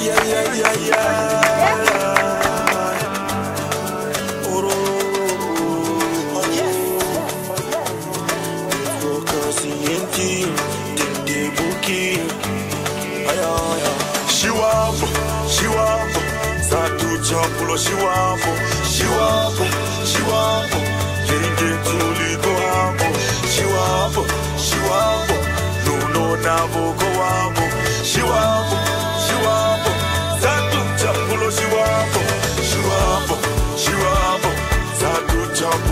yeah, yeah, yeah, yeah. She waffle, she waffle, Satu Champolo, she waffle, she waffle, she waffle.